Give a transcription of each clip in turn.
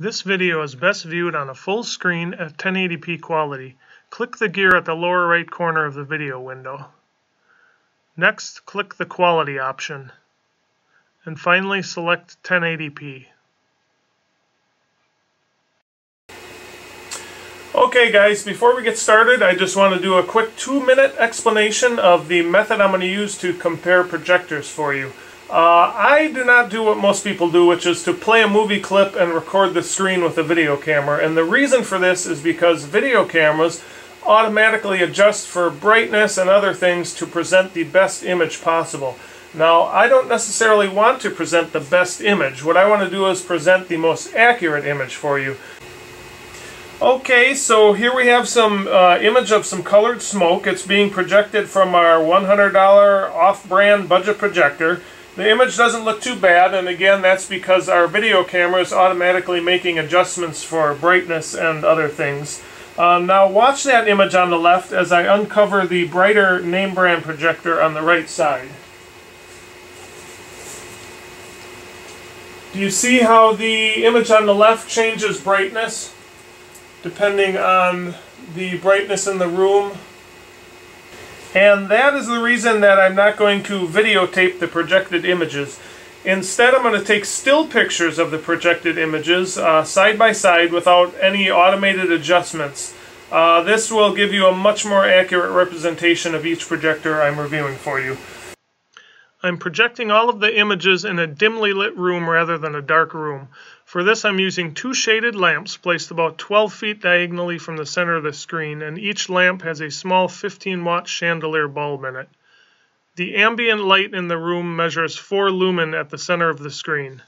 This video is best viewed on a full screen at 1080p quality. Click the gear at the lower right corner of the video window. Next, click the quality option. And finally, select 1080p. Okay guys, before we get started, I just want to do a quick two minute explanation of the method I'm going to use to compare projectors for you. Uh, I do not do what most people do, which is to play a movie clip and record the screen with a video camera. And the reason for this is because video cameras automatically adjust for brightness and other things to present the best image possible. Now, I don't necessarily want to present the best image. What I want to do is present the most accurate image for you. Okay, so here we have some uh, image of some colored smoke. It's being projected from our $100 off-brand budget projector. The image doesn't look too bad, and again, that's because our video camera is automatically making adjustments for brightness and other things. Um, now watch that image on the left as I uncover the brighter name brand projector on the right side. Do you see how the image on the left changes brightness depending on the brightness in the room and that is the reason that I'm not going to videotape the projected images. Instead, I'm going to take still pictures of the projected images uh, side by side without any automated adjustments. Uh, this will give you a much more accurate representation of each projector I'm reviewing for you. I'm projecting all of the images in a dimly lit room rather than a dark room. For this I'm using two shaded lamps placed about 12 feet diagonally from the center of the screen and each lamp has a small 15 watt chandelier bulb in it. The ambient light in the room measures 4 lumen at the center of the screen.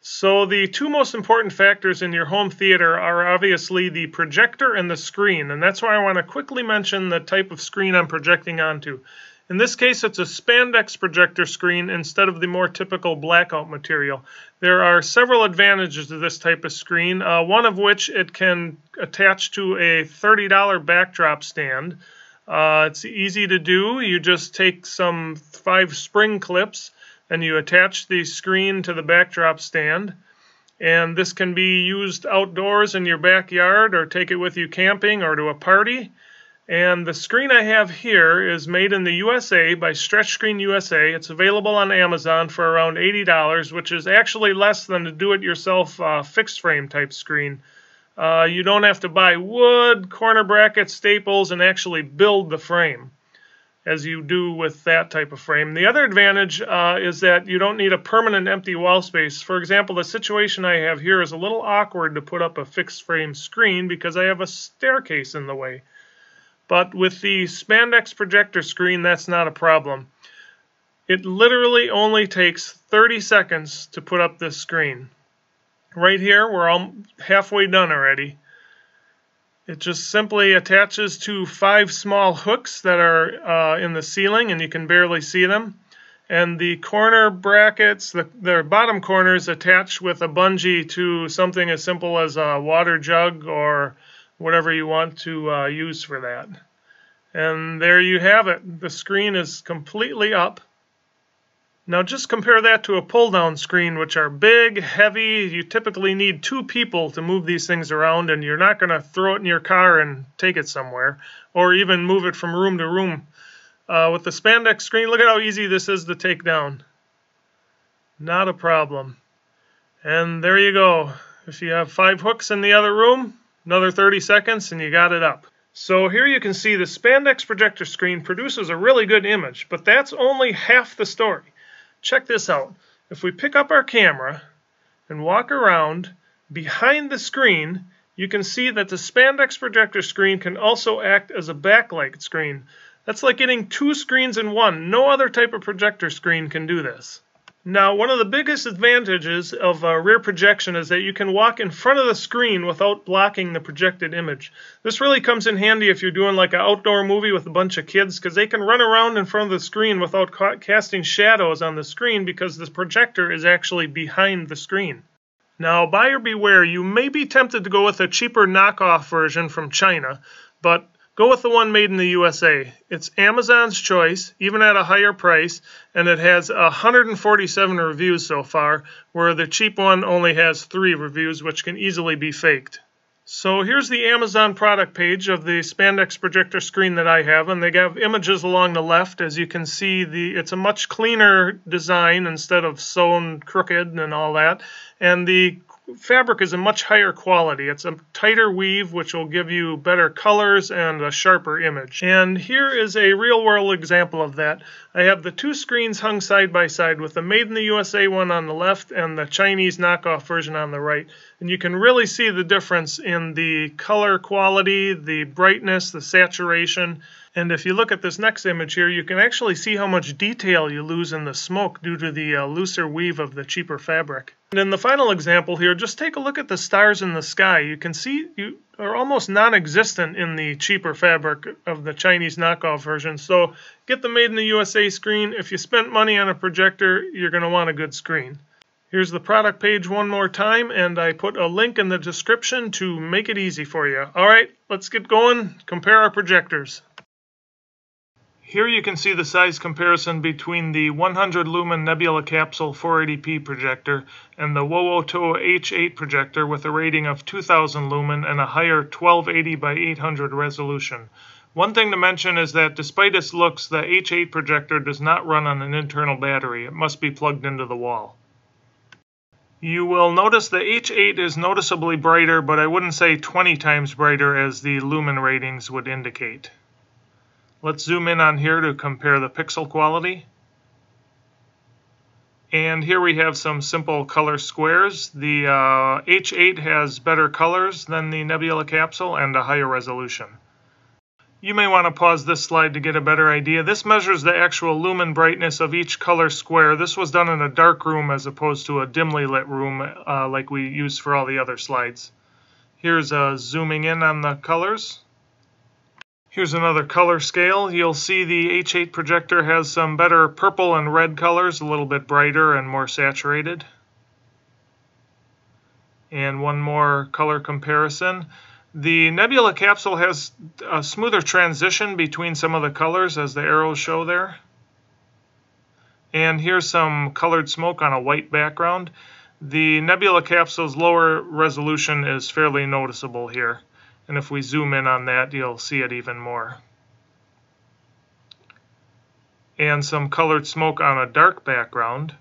So the two most important factors in your home theater are obviously the projector and the screen, and that's why I want to quickly mention the type of screen I'm projecting onto. In this case, it's a spandex projector screen instead of the more typical blackout material. There are several advantages to this type of screen, uh, one of which it can attach to a $30 backdrop stand. Uh, it's easy to do. You just take some five spring clips and you attach the screen to the backdrop stand. And this can be used outdoors in your backyard or take it with you camping or to a party. And the screen I have here is made in the USA by Stretch Screen USA. It's available on Amazon for around $80, which is actually less than a do-it-yourself uh, fixed frame type screen. Uh, you don't have to buy wood, corner brackets, staples, and actually build the frame as you do with that type of frame. The other advantage uh, is that you don't need a permanent empty wall space. For example, the situation I have here is a little awkward to put up a fixed frame screen because I have a staircase in the way. But with the spandex projector screen, that's not a problem. It literally only takes 30 seconds to put up this screen. Right here, we're all halfway done already. It just simply attaches to five small hooks that are uh, in the ceiling and you can barely see them. And the corner brackets, the, their bottom corners attach with a bungee to something as simple as a water jug or whatever you want to uh, use for that. And there you have it. The screen is completely up. Now just compare that to a pull-down screen, which are big, heavy. You typically need two people to move these things around, and you're not going to throw it in your car and take it somewhere, or even move it from room to room. Uh, with the spandex screen, look at how easy this is to take down. Not a problem. And there you go. If you have five hooks in the other room, Another 30 seconds and you got it up. So here you can see the spandex projector screen produces a really good image, but that's only half the story. Check this out. If we pick up our camera and walk around behind the screen, you can see that the spandex projector screen can also act as a backlight screen. That's like getting two screens in one. No other type of projector screen can do this. Now, one of the biggest advantages of uh, rear projection is that you can walk in front of the screen without blocking the projected image. This really comes in handy if you're doing like an outdoor movie with a bunch of kids because they can run around in front of the screen without ca casting shadows on the screen because the projector is actually behind the screen. Now, buyer beware, you may be tempted to go with a cheaper knockoff version from China, but go with the one made in the USA. It's Amazon's choice, even at a higher price, and it has 147 reviews so far, where the cheap one only has three reviews, which can easily be faked. So here's the Amazon product page of the spandex projector screen that I have, and they have images along the left. As you can see, the it's a much cleaner design instead of sewn crooked and all that. And the fabric is a much higher quality. It's a tighter weave, which will give you better colors and a sharper image. And here is a real-world example of that. I have the two screens hung side by side with the Made in the USA one on the left and the Chinese knockoff version on the right. And you can really see the difference in the color quality, the brightness, the saturation, and if you look at this next image here, you can actually see how much detail you lose in the smoke due to the uh, looser weave of the cheaper fabric. And in the final example here, just take a look at the stars in the sky. You can see you are almost non-existent in the cheaper fabric of the Chinese knockoff version. So get the Made in the USA screen. If you spent money on a projector, you're going to want a good screen. Here's the product page one more time, and I put a link in the description to make it easy for you. All right, let's get going. Compare our projectors. Here you can see the size comparison between the 100 lumen Nebula Capsule 480p projector and the Wowoto H8 projector with a rating of 2000 lumen and a higher 1280 by 800 resolution. One thing to mention is that despite its looks, the H8 projector does not run on an internal battery. It must be plugged into the wall. You will notice the H8 is noticeably brighter, but I wouldn't say 20 times brighter as the lumen ratings would indicate. Let's zoom in on here to compare the pixel quality. And here we have some simple color squares. The uh, H8 has better colors than the Nebula capsule and a higher resolution. You may want to pause this slide to get a better idea. This measures the actual lumen brightness of each color square. This was done in a dark room as opposed to a dimly lit room uh, like we use for all the other slides. Here's uh, zooming in on the colors. Here's another color scale. You'll see the H8 projector has some better purple and red colors, a little bit brighter and more saturated. And one more color comparison. The Nebula capsule has a smoother transition between some of the colors as the arrows show there. And here's some colored smoke on a white background. The Nebula capsule's lower resolution is fairly noticeable here. And if we zoom in on that, you'll see it even more. And some colored smoke on a dark background.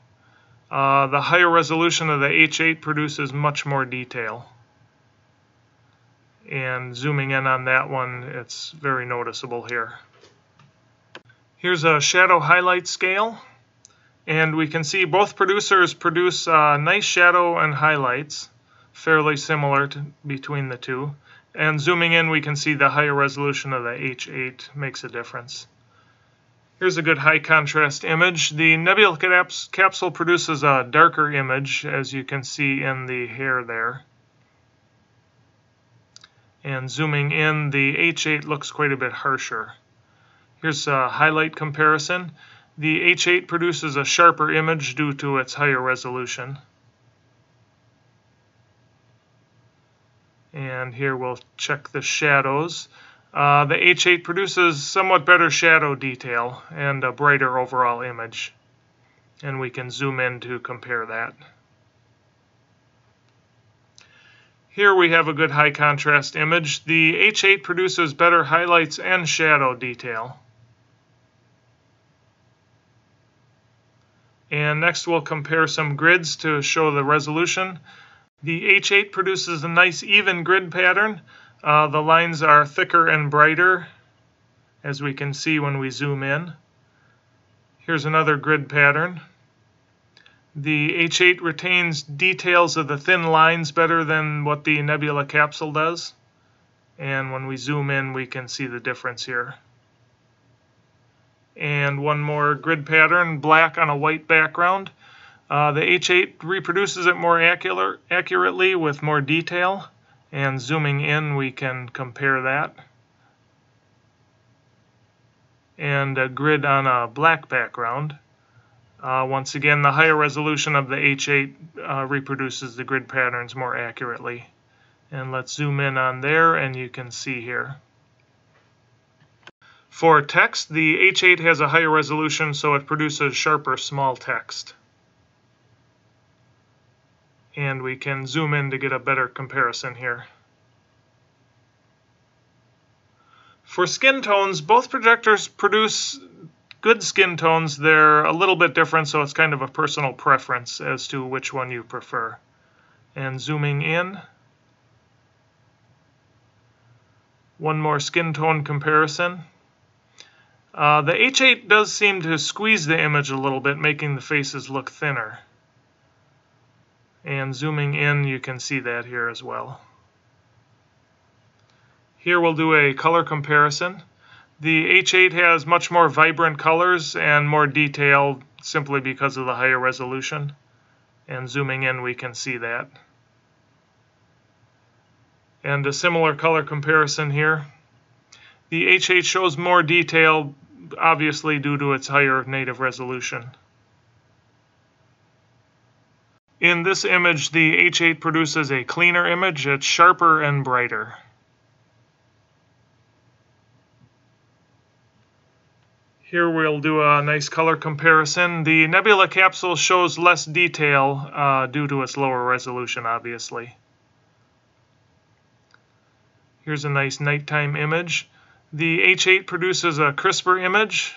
Uh, the higher resolution of the H8 produces much more detail. And zooming in on that one, it's very noticeable here. Here's a shadow highlight scale. And we can see both producers produce uh, nice shadow and highlights, fairly similar to, between the two. And zooming in, we can see the higher resolution of the H8 makes a difference. Here's a good high contrast image. The Nebula caps capsule produces a darker image, as you can see in the hair there. And zooming in, the H8 looks quite a bit harsher. Here's a highlight comparison. The H8 produces a sharper image due to its higher resolution. And here we'll check the shadows. Uh, the H8 produces somewhat better shadow detail and a brighter overall image. And we can zoom in to compare that. Here we have a good high contrast image. The H8 produces better highlights and shadow detail. And next we'll compare some grids to show the resolution. The H8 produces a nice even grid pattern. Uh, the lines are thicker and brighter, as we can see when we zoom in. Here's another grid pattern. The H8 retains details of the thin lines better than what the Nebula capsule does. And when we zoom in, we can see the difference here. And one more grid pattern, black on a white background. Uh, the H8 reproduces it more accurate, accurately with more detail, and zooming in we can compare that. And a grid on a black background. Uh, once again, the higher resolution of the H8 uh, reproduces the grid patterns more accurately. And let's zoom in on there, and you can see here. For text, the H8 has a higher resolution, so it produces sharper small text. And we can zoom in to get a better comparison here. For skin tones, both projectors produce good skin tones. They're a little bit different, so it's kind of a personal preference as to which one you prefer. And zooming in, one more skin tone comparison. Uh, the H8 does seem to squeeze the image a little bit, making the faces look thinner. And zooming in, you can see that here as well. Here we'll do a color comparison. The H8 has much more vibrant colors and more detail simply because of the higher resolution. And zooming in, we can see that. And a similar color comparison here. The H8 shows more detail, obviously due to its higher native resolution. In this image, the H8 produces a cleaner image. It's sharper and brighter. Here we'll do a nice color comparison. The nebula capsule shows less detail uh, due to its lower resolution, obviously. Here's a nice nighttime image. The H8 produces a crisper image.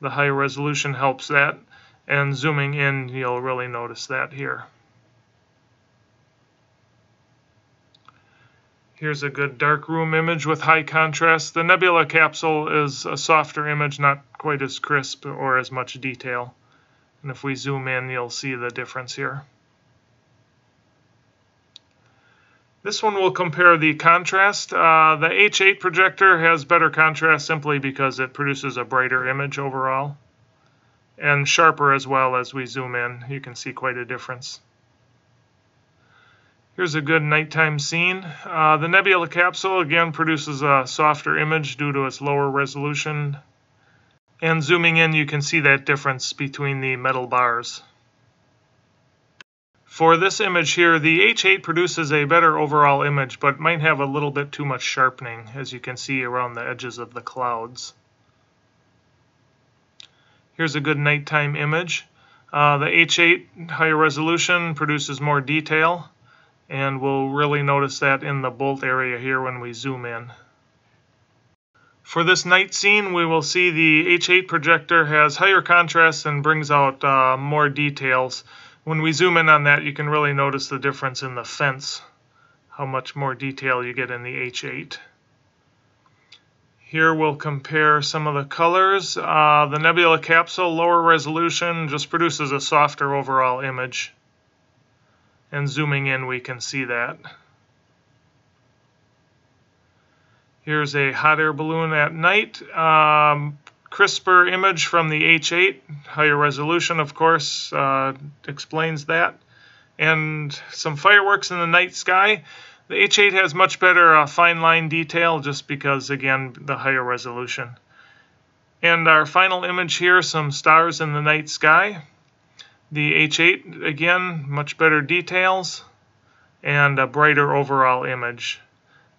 The higher resolution helps that. And zooming in, you'll really notice that here. Here's a good dark room image with high contrast. The nebula capsule is a softer image, not quite as crisp or as much detail. And if we zoom in, you'll see the difference here. This one will compare the contrast. Uh, the H8 projector has better contrast simply because it produces a brighter image overall. And sharper as well as we zoom in. You can see quite a difference. Here's a good nighttime scene. Uh, the nebula capsule again produces a softer image due to its lower resolution. And zooming in you can see that difference between the metal bars. For this image here, the H8 produces a better overall image, but might have a little bit too much sharpening, as you can see around the edges of the clouds. Here's a good nighttime image. Uh, the H8 higher resolution produces more detail, and we'll really notice that in the bolt area here when we zoom in. For this night scene, we will see the H8 projector has higher contrast and brings out uh, more details. When we zoom in on that, you can really notice the difference in the fence, how much more detail you get in the H8. Here we'll compare some of the colors. Uh, the nebula capsule, lower resolution, just produces a softer overall image. And zooming in, we can see that. Here's a hot air balloon at night. Um, crisper image from the H8, higher resolution, of course, uh, explains that. And some fireworks in the night sky. The H8 has much better uh, fine line detail just because, again, the higher resolution. And our final image here, some stars in the night sky. The H8, again, much better details and a brighter overall image.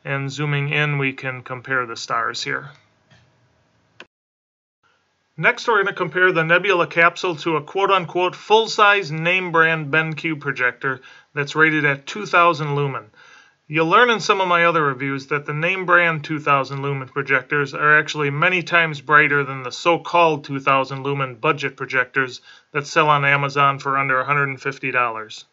And zooming in, we can compare the stars here. Next, we're going to compare the Nebula capsule to a quote-unquote full-size name brand BenQ projector that's rated at 2000 lumen. You'll learn in some of my other reviews that the name brand 2000 lumen projectors are actually many times brighter than the so-called 2000 lumen budget projectors that sell on Amazon for under $150.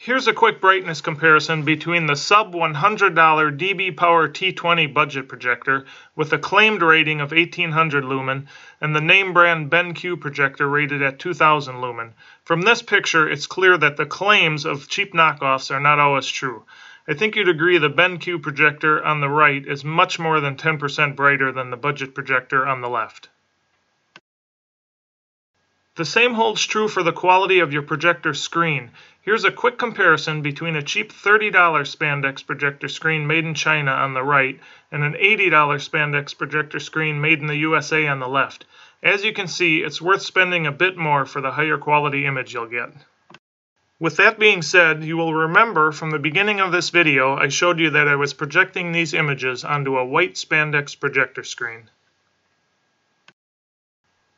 Here's a quick brightness comparison between the sub $100 DBPOWER T20 budget projector with a claimed rating of 1800 lumen and the name brand BenQ projector rated at 2000 lumen. From this picture, it's clear that the claims of cheap knockoffs are not always true. I think you'd agree the BenQ projector on the right is much more than 10% brighter than the budget projector on the left. The same holds true for the quality of your projector screen. Here's a quick comparison between a cheap $30 spandex projector screen made in China on the right and an $80 spandex projector screen made in the USA on the left. As you can see, it's worth spending a bit more for the higher quality image you'll get. With that being said, you will remember from the beginning of this video I showed you that I was projecting these images onto a white spandex projector screen.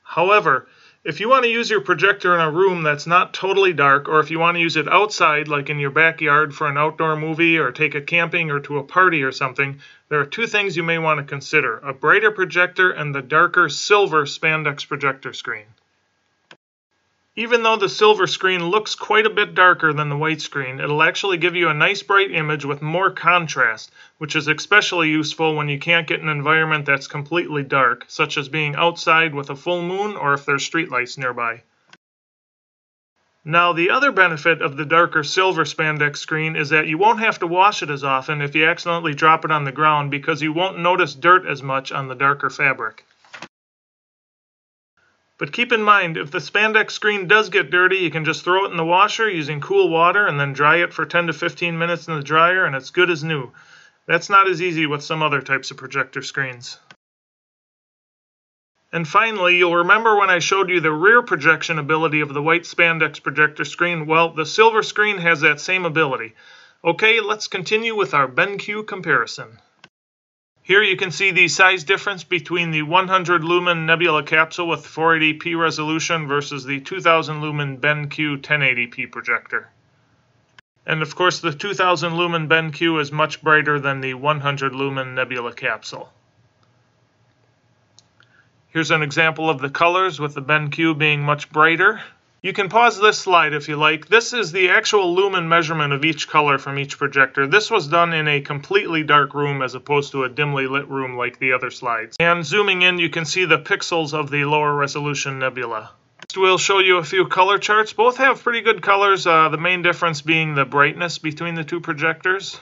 However, if you want to use your projector in a room that's not totally dark, or if you want to use it outside, like in your backyard for an outdoor movie, or take it camping or to a party or something, there are two things you may want to consider, a brighter projector and the darker silver spandex projector screen. Even though the silver screen looks quite a bit darker than the white screen, it'll actually give you a nice bright image with more contrast, which is especially useful when you can't get an environment that's completely dark, such as being outside with a full moon or if there's streetlights nearby. Now the other benefit of the darker silver spandex screen is that you won't have to wash it as often if you accidentally drop it on the ground because you won't notice dirt as much on the darker fabric. But keep in mind, if the spandex screen does get dirty, you can just throw it in the washer using cool water and then dry it for 10 to 15 minutes in the dryer and it's good as new. That's not as easy with some other types of projector screens. And finally, you'll remember when I showed you the rear projection ability of the white spandex projector screen. Well, the silver screen has that same ability. Okay, let's continue with our BenQ comparison. Here you can see the size difference between the 100 lumen nebula capsule with 480p resolution versus the 2000 lumen BenQ 1080p projector. And of course the 2000 lumen BenQ is much brighter than the 100 lumen nebula capsule. Here's an example of the colors with the BenQ being much brighter you can pause this slide if you like. This is the actual lumen measurement of each color from each projector. This was done in a completely dark room as opposed to a dimly lit room like the other slides. And zooming in, you can see the pixels of the lower resolution nebula. Next, we'll show you a few color charts. Both have pretty good colors, uh, the main difference being the brightness between the two projectors.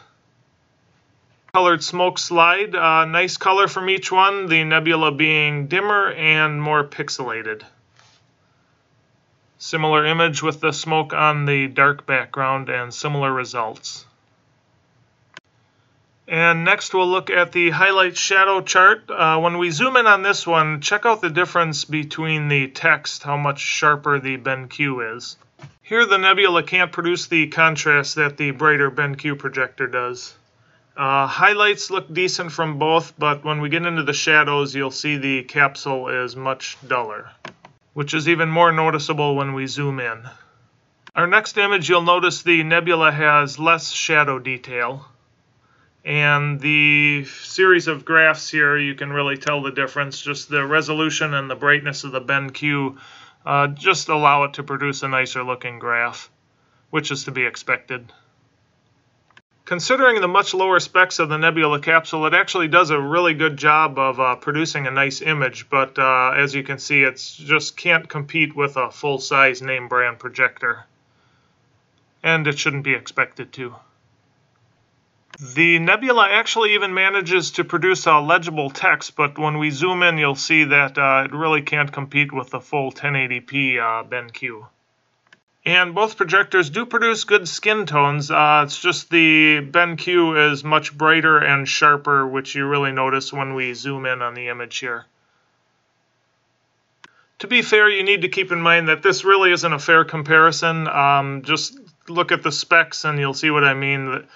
Colored smoke slide, uh, nice color from each one, the nebula being dimmer and more pixelated. Similar image with the smoke on the dark background and similar results. And next we'll look at the highlight shadow chart. Uh, when we zoom in on this one, check out the difference between the text, how much sharper the BenQ is. Here the nebula can't produce the contrast that the brighter BenQ projector does. Uh, highlights look decent from both, but when we get into the shadows, you'll see the capsule is much duller which is even more noticeable when we zoom in. Our next image, you'll notice the nebula has less shadow detail. And the series of graphs here, you can really tell the difference. Just the resolution and the brightness of the BenQ uh, just allow it to produce a nicer looking graph, which is to be expected. Considering the much lower specs of the Nebula capsule, it actually does a really good job of uh, producing a nice image, but uh, as you can see, it just can't compete with a full-size name brand projector. And it shouldn't be expected to. The Nebula actually even manages to produce a legible text, but when we zoom in, you'll see that uh, it really can't compete with the full 1080p uh, BenQ. And both projectors do produce good skin tones. Uh, it's just the BenQ is much brighter and sharper, which you really notice when we zoom in on the image here. To be fair, you need to keep in mind that this really isn't a fair comparison. Um, just look at the specs and you'll see what I mean.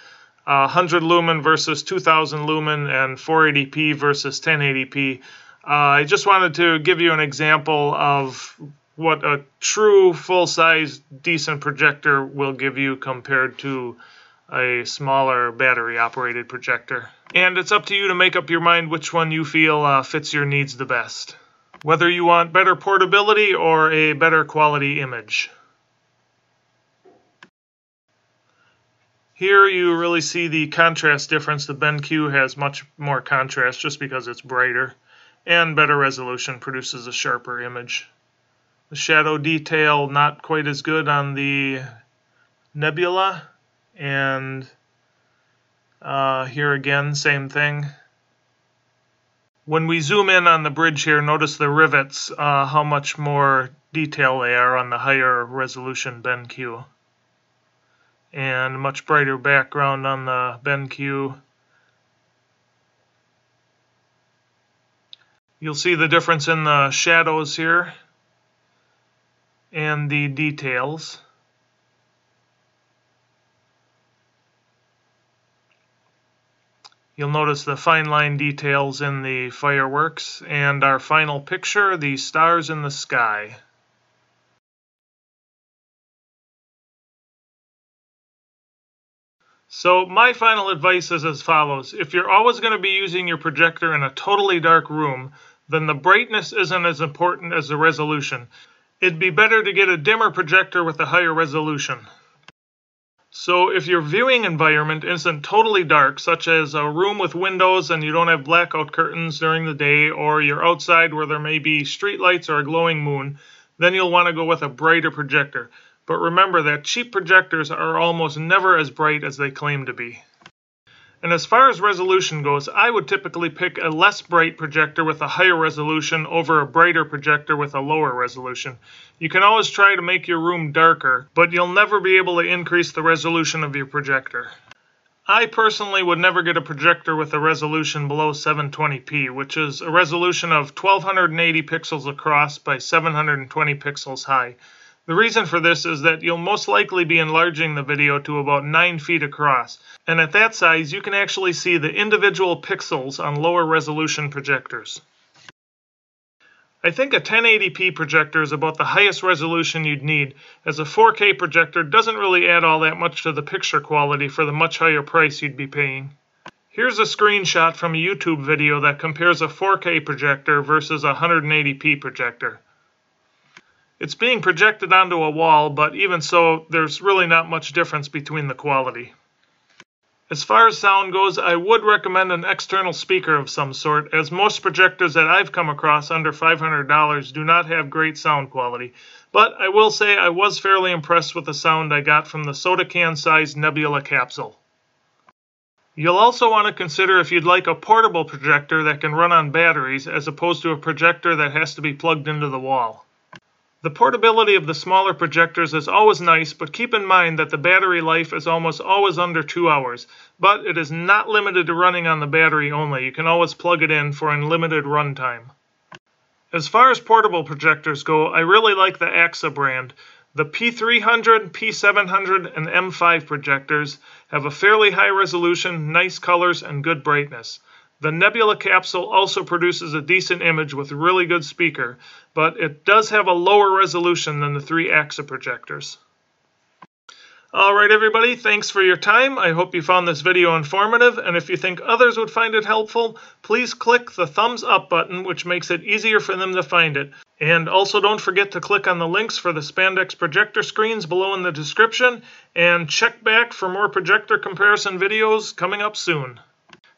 Uh, 100 lumen versus 2000 lumen and 480p versus 1080p. Uh, I just wanted to give you an example of what a true full-size decent projector will give you compared to a smaller battery operated projector. And it's up to you to make up your mind which one you feel uh, fits your needs the best. Whether you want better portability or a better quality image. Here you really see the contrast difference. The BenQ has much more contrast just because it's brighter and better resolution produces a sharper image. The shadow detail not quite as good on the nebula. And uh, here again, same thing. When we zoom in on the bridge here, notice the rivets, uh, how much more detail they are on the higher resolution BenQ. And much brighter background on the BenQ. You'll see the difference in the shadows here and the details. You'll notice the fine line details in the fireworks and our final picture, the stars in the sky. So my final advice is as follows. If you're always going to be using your projector in a totally dark room, then the brightness isn't as important as the resolution. It'd be better to get a dimmer projector with a higher resolution. So if your viewing environment isn't totally dark, such as a room with windows and you don't have blackout curtains during the day, or you're outside where there may be streetlights or a glowing moon, then you'll want to go with a brighter projector. But remember that cheap projectors are almost never as bright as they claim to be. And as far as resolution goes, I would typically pick a less bright projector with a higher resolution over a brighter projector with a lower resolution. You can always try to make your room darker, but you'll never be able to increase the resolution of your projector. I personally would never get a projector with a resolution below 720p, which is a resolution of 1280 pixels across by 720 pixels high. The reason for this is that you'll most likely be enlarging the video to about 9 feet across, and at that size you can actually see the individual pixels on lower resolution projectors. I think a 1080p projector is about the highest resolution you'd need, as a 4K projector doesn't really add all that much to the picture quality for the much higher price you'd be paying. Here's a screenshot from a YouTube video that compares a 4K projector versus a 180p projector. It's being projected onto a wall, but even so, there's really not much difference between the quality. As far as sound goes, I would recommend an external speaker of some sort, as most projectors that I've come across under $500 do not have great sound quality. But I will say I was fairly impressed with the sound I got from the soda can sized Nebula capsule. You'll also want to consider if you'd like a portable projector that can run on batteries as opposed to a projector that has to be plugged into the wall. The portability of the smaller projectors is always nice, but keep in mind that the battery life is almost always under 2 hours. But it is not limited to running on the battery only. You can always plug it in for unlimited runtime. As far as portable projectors go, I really like the AAXA brand. The P300, P700, and M5 projectors have a fairly high resolution, nice colors, and good brightness. The Nebula capsule also produces a decent image with really good speaker, but it does have a lower resolution than the three AAXA projectors. Alright everybody, thanks for your time. I hope you found this video informative, and if you think others would find it helpful, please click the thumbs up button, which makes it easier for them to find it. And also don't forget to click on the links for the Spandex projector screens below in the description, and check back for more projector comparison videos coming up soon.